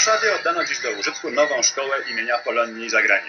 Warszawie oddano dziś do użytku nową szkołę imienia Polonii Zagranicznej.